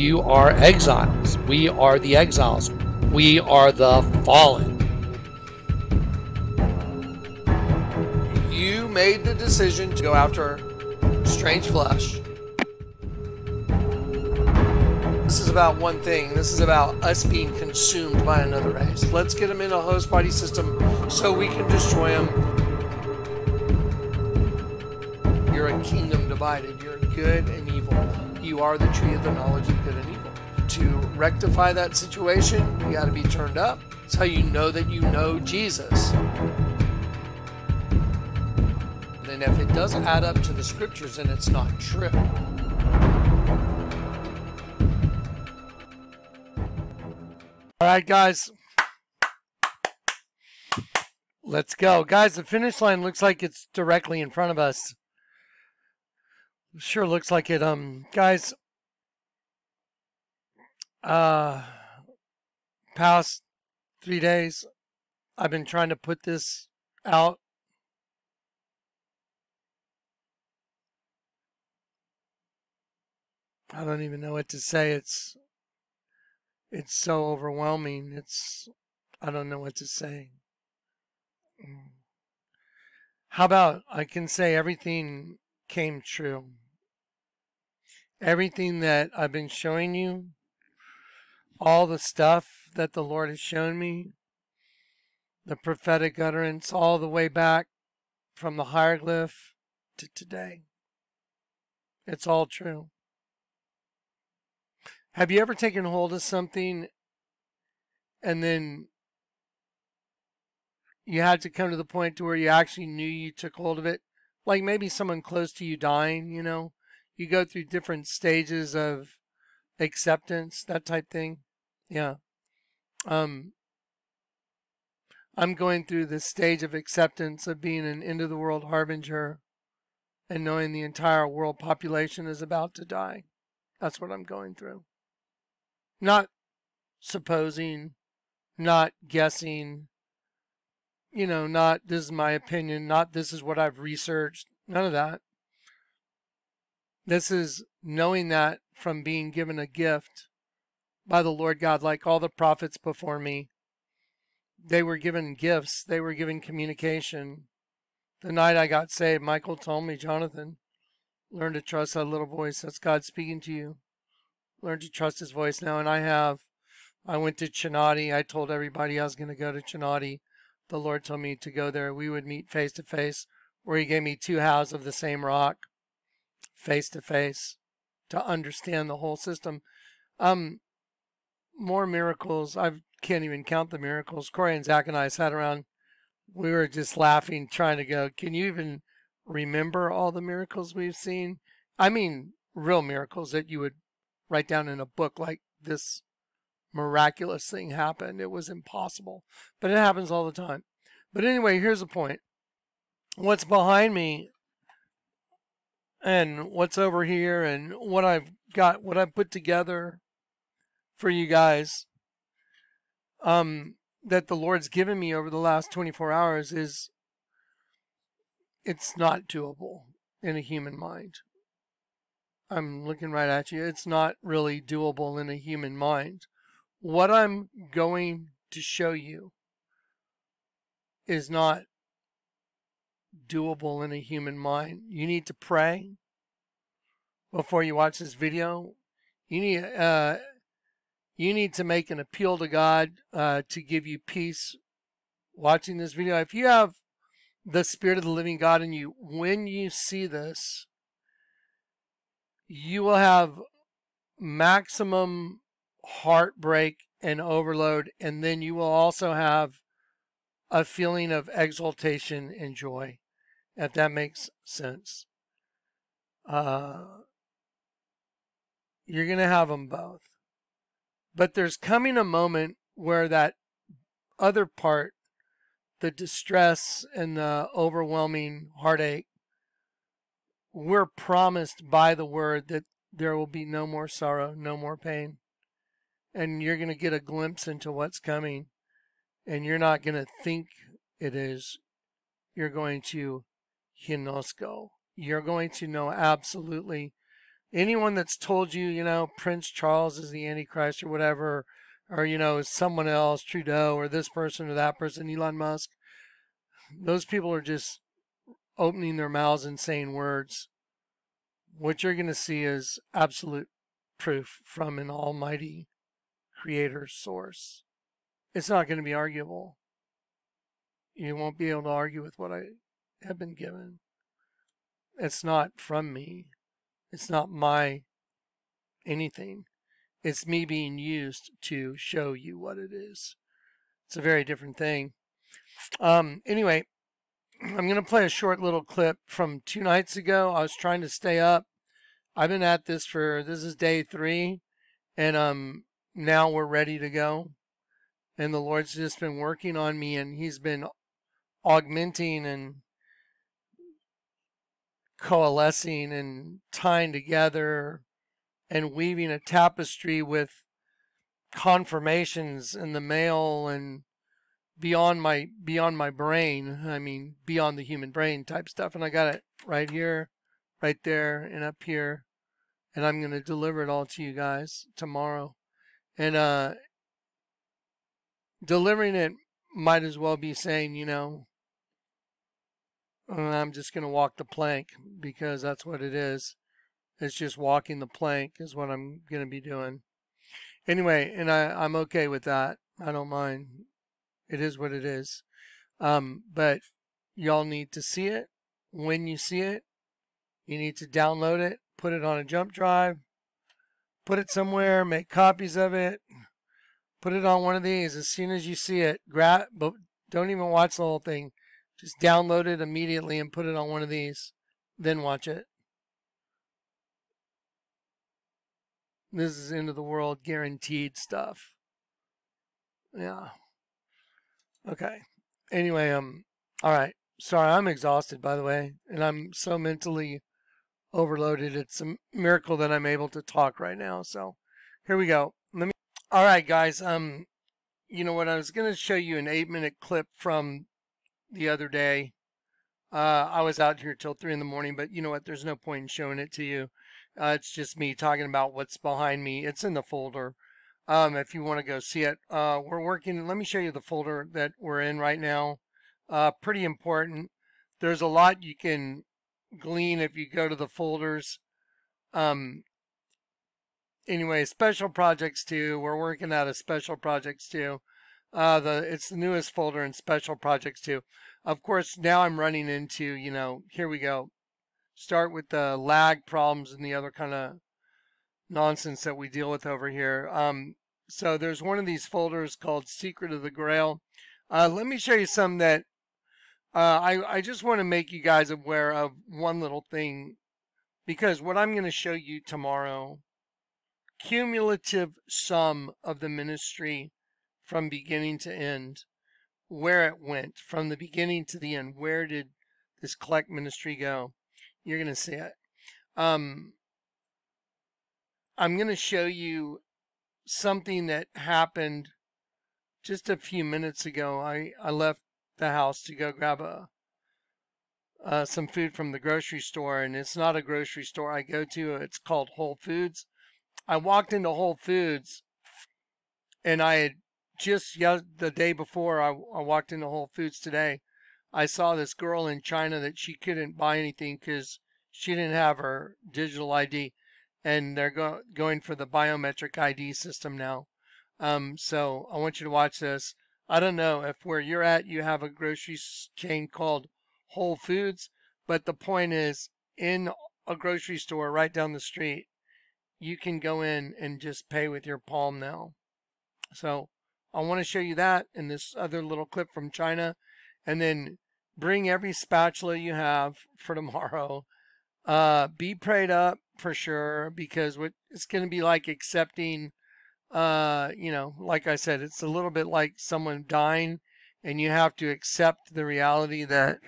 You are exiles. We are the exiles. We are the fallen. You made the decision to go after strange flesh. This is about one thing. This is about us being consumed by another race. Let's get them in a host body system so we can destroy them. You're a kingdom divided. You're good and evil. You are the tree of the knowledge of good and evil. To rectify that situation, you got to be turned up. It's how you know that you know Jesus. And if it doesn't add up to the scriptures, then it's not true. All right, guys. Let's go. Guys, the finish line looks like it's directly in front of us. Sure looks like it. Um, guys, uh, past three days, I've been trying to put this out. I don't even know what to say. It's it's so overwhelming. It's I don't know what to say. Mm. How about I can say everything came true. Everything that I've been showing you, all the stuff that the Lord has shown me, the prophetic utterance, all the way back from the hieroglyph to today. It's all true. Have you ever taken hold of something and then you had to come to the point to where you actually knew you took hold of it? Like maybe someone close to you dying, you know? You go through different stages of acceptance, that type thing. Yeah. Um I'm going through this stage of acceptance of being an end of the world harbinger and knowing the entire world population is about to die. That's what I'm going through not supposing, not guessing, you know, not this is my opinion, not this is what I've researched, none of that. This is knowing that from being given a gift by the Lord God, like all the prophets before me. They were given gifts, they were given communication. The night I got saved, Michael told me, Jonathan, learn to trust that little voice. That's God speaking to you Learn to trust his voice now, and I have. I went to Chinati. I told everybody I was going to go to Chinati. The Lord told me to go there. We would meet face to face, where He gave me two halves of the same rock, face to face, to understand the whole system. Um, more miracles. I can't even count the miracles. Corey and Zach and I sat around. We were just laughing, trying to go. Can you even remember all the miracles we've seen? I mean, real miracles that you would write down in a book like this miraculous thing happened. It was impossible, but it happens all the time. But anyway, here's the point. What's behind me and what's over here and what I've got, what I've put together for you guys um, that the Lord's given me over the last 24 hours is it's not doable in a human mind. I'm looking right at you. It's not really doable in a human mind. What I'm going to show you is not doable in a human mind. You need to pray before you watch this video. You need uh, you need to make an appeal to God uh, to give you peace watching this video. If you have the Spirit of the living God in you, when you see this, you will have maximum heartbreak and overload, and then you will also have a feeling of exaltation and joy, if that makes sense. Uh, you're going to have them both. But there's coming a moment where that other part, the distress and the overwhelming heartache, we're promised by the word that there will be no more sorrow, no more pain. And you're going to get a glimpse into what's coming. And you're not going to think it is. You're going to ginosko. You're going to know absolutely anyone that's told you, you know, Prince Charles is the Antichrist or whatever, or, you know, someone else, Trudeau, or this person or that person, Elon Musk, those people are just opening their mouths and saying words. What you're going to see is absolute proof from an almighty creator source. It's not going to be arguable. You won't be able to argue with what I have been given. It's not from me. It's not my anything. It's me being used to show you what it is. It's a very different thing. Um, anyway, I'm going to play a short little clip from two nights ago. I was trying to stay up. I've been at this for, this is day three, and um, now we're ready to go. And the Lord's just been working on me, and He's been augmenting and coalescing and tying together and weaving a tapestry with confirmations in the mail and beyond my beyond my brain i mean beyond the human brain type stuff. And i got it right here right there and up here and i'm going to deliver it all to you guys tomorrow. And uh delivering it might as well be saying you know I'm just going to walk the plank because that's what it is. It's just walking the plank is what I'm going to be doing. Anyway, and I, I'm okay with that. I don't mind. It is what it is. Um, but y'all need to see it. When you see it, you need to download it, put it on a jump drive, put it somewhere, make copies of it, put it on one of these. As soon as you see it, grab, but don't even watch the whole thing. Just download it immediately and put it on one of these. Then watch it. This is end of the world guaranteed stuff. Yeah. Okay. Anyway, um, all right. Sorry, I'm exhausted, by the way, and I'm so mentally overloaded. It's a miracle that I'm able to talk right now. So here we go. Let me. All right, guys. Um, you know what? I was going to show you an eight minute clip from the other day. Uh, I was out here till three in the morning, but you know what? There's no point in showing it to you. Uh, it's just me talking about what's behind me. It's in the folder. Um, if you want to go see it, uh, we're working. Let me show you the folder that we're in right now. Uh, pretty important. There's a lot you can glean if you go to the folders. Um, anyway, special projects too. We're working out of special projects too. Uh, the it's the newest folder in special projects too. Of course, now I'm running into you know here we go. Start with the lag problems and the other kind of nonsense that we deal with over here. Um, so there's one of these folders called Secret of the Grail. Uh, let me show you some that uh, I, I just want to make you guys aware of one little thing because what I'm going to show you tomorrow, cumulative sum of the ministry from beginning to end, where it went from the beginning to the end. Where did this Kleck ministry go? You're going to see it. Um, I'm going to show you something that happened just a few minutes ago. I, I left the house to go grab a uh, some food from the grocery store, and it's not a grocery store I go to. It's called Whole Foods. I walked into Whole Foods, and I had just the day before I, I walked into Whole Foods today, I saw this girl in China that she couldn't buy anything because she didn't have her digital ID, and they're go- going for the biometric ID system now. Um, so I want you to watch this. I don't know if where you're at you have a grocery chain called Whole Foods, but the point is in a grocery store right down the street, you can go in and just pay with your palm now. So I want to show you that in this other little clip from China. And then bring every spatula you have for tomorrow. Uh, be prayed up for sure because what it's going to be like accepting, uh, you know, like I said, it's a little bit like someone dying and you have to accept the reality that,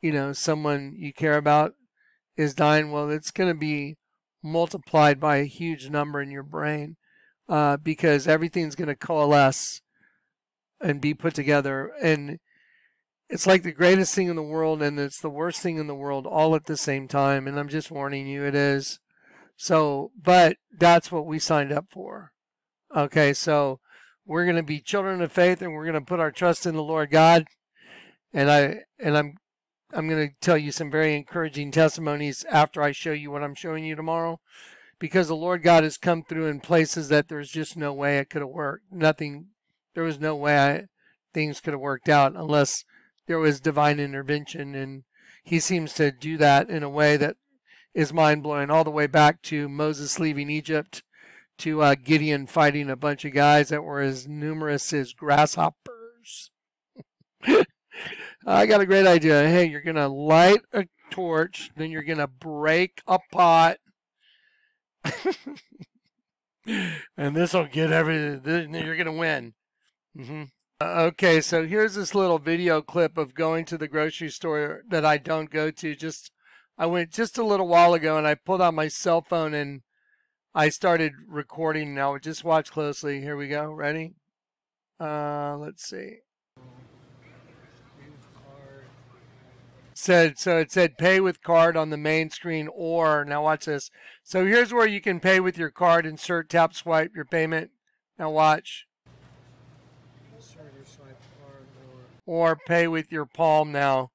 you know, someone you care about is dying. Well, it's going to be multiplied by a huge number in your brain uh, because everything's going to coalesce and be put together. And it's like the greatest thing in the world and it's the worst thing in the world all at the same time. And I'm just warning you, it is. So, but that's what we signed up for. Okay, so we're going to be children of faith and we're going to put our trust in the Lord God. And I and I'm I'm going to tell you some very encouraging testimonies after I show you what I'm showing you tomorrow because the Lord God has come through in places that there's just no way it could have worked. Nothing there was no way I, things could have worked out unless there was divine intervention and he seems to do that in a way that is mind blowing all the way back to Moses leaving Egypt to uh, Gideon fighting a bunch of guys that were as numerous as grasshoppers. I got a great idea. Hey, you're going to light a torch, then you're going to break a pot. And this will get everything. You're to win. Mm-hmm. Uh, okay, so here's this little video clip of going to the grocery store that I don't go to. Just I went just a little while ago and I pulled out my cell phone and I started recording now. Just watch closely. Here we go. Ready? Uh, let's see. Said so it said pay with card on the main screen or now watch this. So here's where you can pay with your card, insert tap swipe your payment. Now watch. Or pay with your palm now.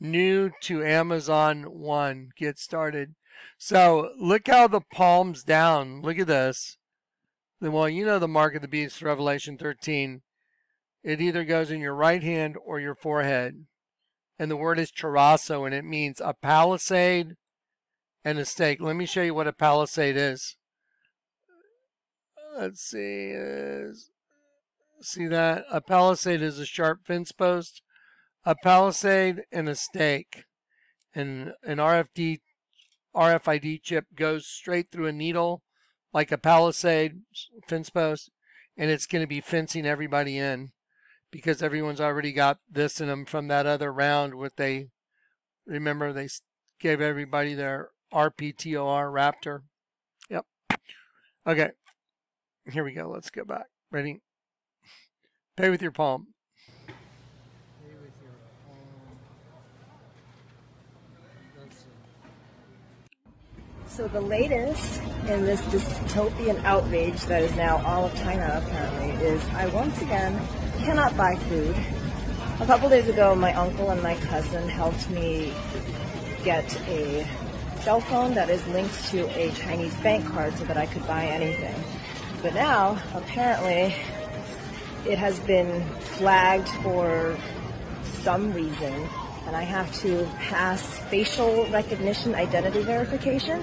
New to Amazon One. Get started. So look how the palm's down. Look at this. then Well, you know the mark of the beast, Revelation 13. It either goes in your right hand or your forehead. And the word is charasso, and it means a palisade and a stake. Let me show you what a palisade is. Uh, let's see. See that? A palisade is a sharp fence post. A palisade and a stake. And an RFD RFID chip goes straight through a needle like a palisade fence post, and it's going to be fencing everybody in because everyone's already got this in them from that other round. What they remember, they gave everybody their RPTOR Raptor. Yep. Okay. Here we go. Let's go back. Ready? Pay with your palm. So the latest in this dystopian outrage that is now all of China apparently is I once again cannot buy food. A couple days ago my uncle and my cousin helped me get a cell phone that is linked to a Chinese bank card so that I could buy anything. But now apparently it has been flagged for some reason and I have to pass facial recognition identity verification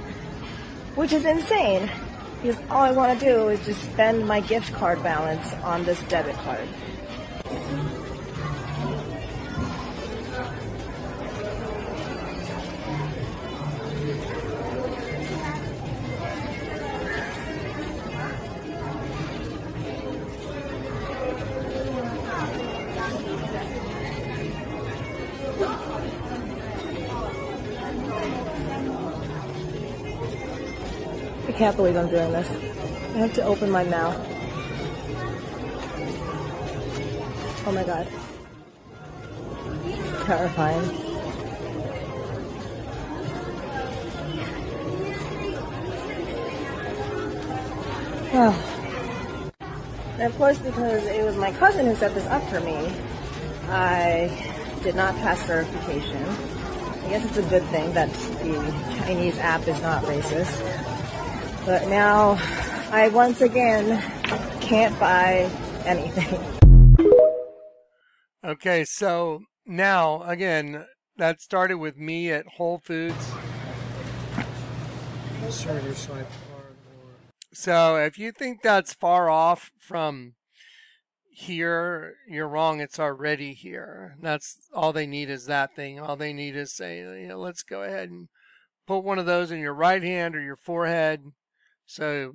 which is insane because all I want to do is just spend my gift card balance on this debit card. Can't believe I'm doing this. I have to open my mouth. Oh my god. Terrifying. Oh. And of course, because it was my cousin who set this up for me, I did not pass verification. I guess it's a good thing that the Chinese app is not racist. But now I once again can't buy anything. Okay, so now again, that started with me at Whole Foods. So if you think that's far off from here, you're wrong. It's already here. That's all they need is that thing. All they need is say, you know, let's go ahead and put one of those in your right hand or your forehead so,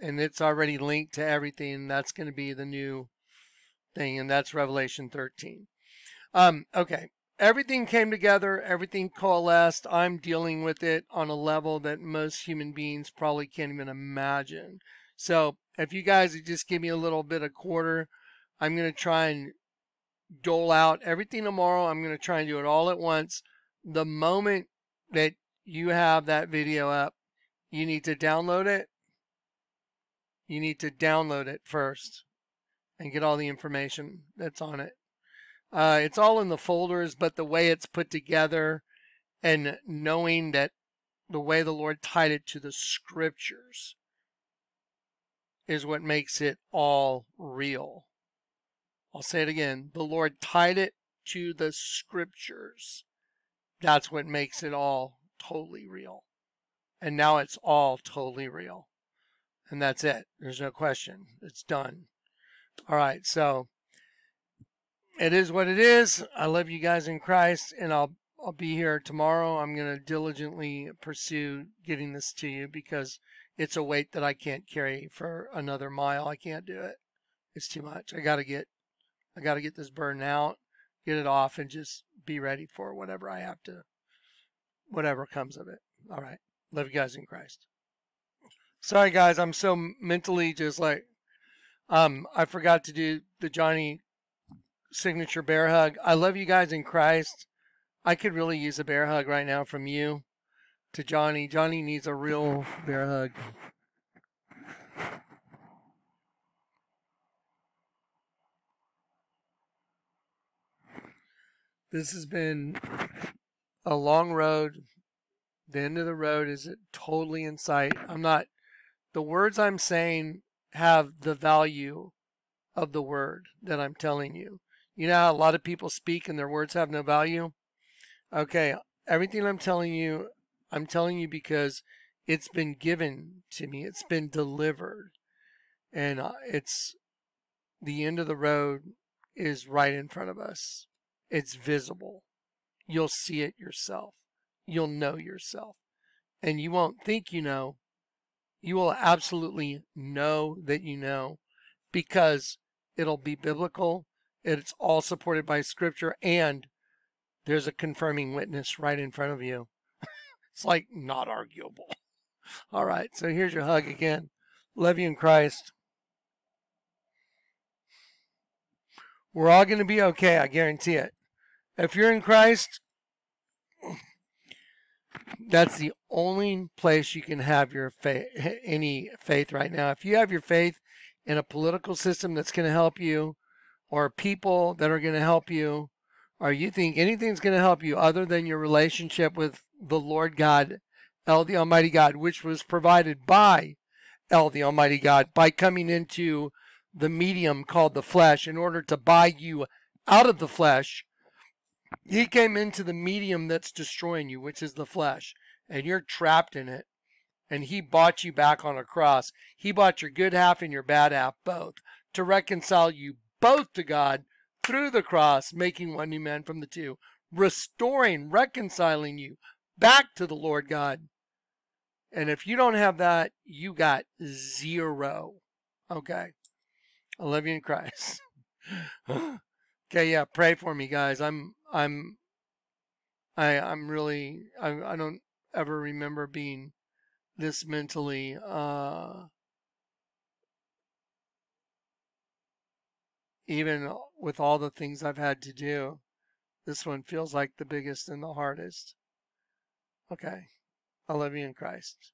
and it's already linked to everything. That's going to be the new thing, and that's Revelation 13. Um, okay. Everything came together, everything coalesced. I'm dealing with it on a level that most human beings probably can't even imagine. So, if you guys just give me a little bit of quarter, I'm going to try and dole out everything tomorrow. I'm going to try and do it all at once. The moment that you have that video up, you need to download it. You need to download it first and get all the information that's on it. Uh, it's all in the folders, but the way it's put together and knowing that the way the Lord tied it to the scriptures is what makes it all real. I'll say it again. The Lord tied it to the scriptures. That's what makes it all totally real. And now it's all totally real. And that's it. There's no question. It's done. All right. So it is what it is. I love you guys in Christ and I'll I'll be here tomorrow. I'm going to diligently pursue getting this to you because it's a weight that I can't carry for another mile. I can't do it. It's too much. I got to get I got to get this burn out, get it off and just be ready for whatever I have to whatever comes of it. All right. Love you guys in Christ. Sorry guys, I'm so mentally just like um I forgot to do the Johnny signature bear hug. I love you guys in Christ. I could really use a bear hug right now from you to Johnny. Johnny needs a real bear hug. This has been a long road. The end of the road is totally in sight. I'm not, the words I'm saying have the value of the word that I'm telling you. You know how a lot of people speak and their words have no value? Okay, everything I'm telling you, I'm telling you because it's been given to me, it's been delivered, and uh, it's the end of the road is right in front of us. It's visible. You'll see it yourself. You'll know yourself. And you won't think you know. You will absolutely know that you know because it'll be biblical. It's all supported by scripture and there's a confirming witness right in front of you. it's like not arguable. All right. So here's your hug again. Love you in Christ. We're all going to be okay. I guarantee it. If you're in Christ, that's the only place you can have your faith, any faith right now. If you have your faith in a political system that's going to help you, or people that are going to help you, or you think anything's going to help you other than your relationship with the Lord God, El the Almighty God, which was provided by El the Almighty God by coming into the medium called the flesh in order to buy you out of the flesh he came into the medium that's destroying you, which is the flesh, and you're trapped in it. And he bought you back on a cross. He bought your good half and your bad half both to reconcile you both to God through the cross, making one new man from the two, restoring, reconciling you back to the Lord God. And if you don't have that, you got zero. Okay. I love you in Christ. okay, yeah, pray for me, guys. I'm I'm I I'm really I I don't ever remember being this mentally uh even with all the things I've had to do this one feels like the biggest and the hardest. Okay. I love you in Christ